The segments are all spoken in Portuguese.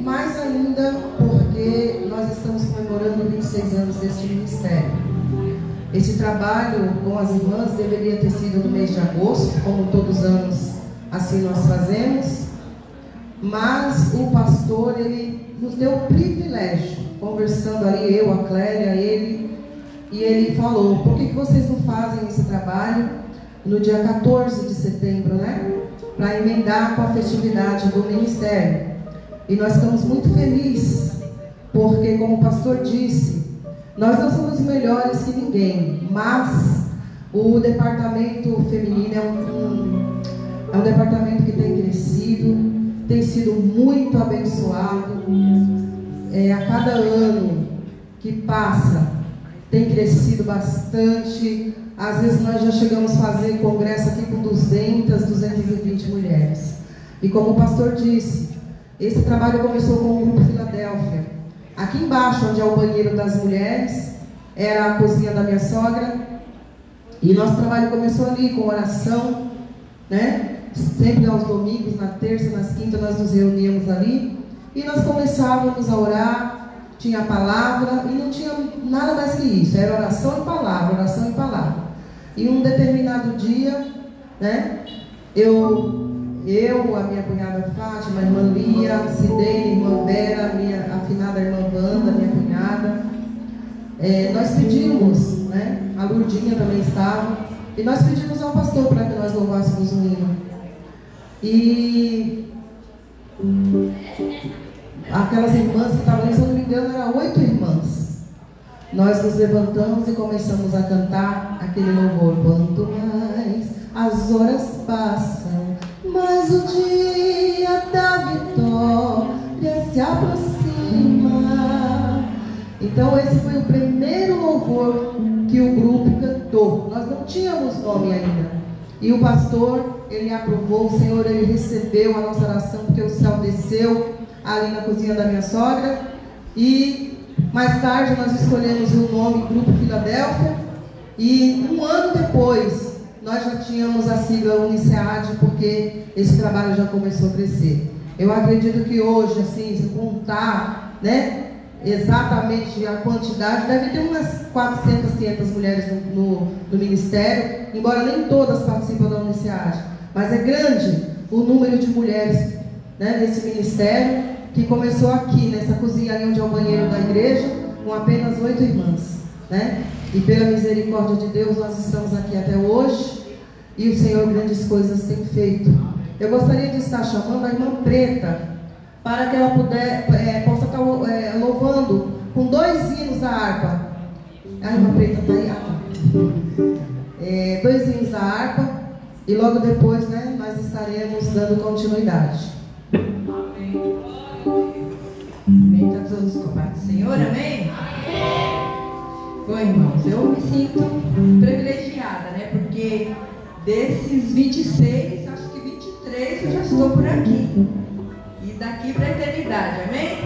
mais ainda porque nós estamos comemorando 26 anos deste ministério. Esse trabalho com as irmãs deveria ter sido no mês de agosto, como todos os anos assim nós fazemos, mas o pastor ele nos deu o privilégio, conversando ali eu, a Clélia, ele, e ele falou: por que vocês não fazem esse trabalho no dia 14 de setembro, né? Para emendar com a festividade do ministério. E nós estamos muito felizes, porque, como o pastor disse, nós não somos melhores que ninguém, mas o departamento feminino é um, é um departamento que tem crescido, tem sido muito abençoado. É, a cada ano que passa, tem crescido bastante. Às vezes nós já chegamos a fazer congresso aqui com 200, 220 mulheres. E como o pastor disse, esse trabalho começou com o Grupo Filadélfia. Aqui embaixo, onde é o banheiro das mulheres, era a cozinha da minha sogra. E nosso trabalho começou ali com oração, né? Sempre aos domingos, na terça, nas quintas, nós nos reuníamos ali. E nós começávamos a orar, tinha palavra e não tinha nada mais que isso. Era oração e palavra, oração e palavra. E um determinado dia, né? Eu eu, a minha cunhada Fátima, a irmã Lia, Cideira, irmã Vera, minha afinada irmã Wanda, minha cunhada. É, nós pedimos, né? A Lurdinha também estava. E nós pedimos ao pastor para que nós louvássemos o hino. E aquelas irmãs que estavam ali, se eu não me engano, eram oito irmãs. Nós nos levantamos e começamos a cantar aquele louvor. Quanto mais as horas passam, o dia da vitória se aproxima. Então esse foi o primeiro louvor que o grupo cantou. Nós não tínhamos nome ainda. E o pastor, ele aprovou, o Senhor, ele recebeu a nossa oração, porque o céu desceu ali na cozinha da minha sogra. E mais tarde nós escolhemos o nome Grupo Filadélfia. E um ano depois, nós já tínhamos a sigla Unicead, porque esse trabalho já começou a crescer. Eu acredito que hoje, assim, se contar, né, exatamente a quantidade, deve ter umas 400, 500 mulheres no, no, no ministério, embora nem todas participam da Uniciade, mas é grande o número de mulheres né, nesse ministério, que começou aqui, nessa cozinha ali onde é o banheiro da igreja, com apenas oito irmãs. Né? E pela misericórdia de Deus, nós estamos aqui até hoje, e o Senhor grandes coisas tem feito. Eu gostaria de estar chamando a irmã Preta, para que ela puder, é, possa estar é, louvando com dois hinos da harpa. A irmã preta está aí. É, dois hinos da harpa. E logo depois, né, nós estaremos dando continuidade. Amém. Amém. Todos Senhor, amém? Bom, irmãos, eu me sinto privilegiada, né? Porque desses 26, acho que 23 eu já estou por aqui daqui para a eternidade, amém?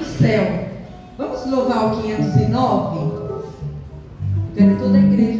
E céu. Vamos louvar o 509? Quero toda a igreja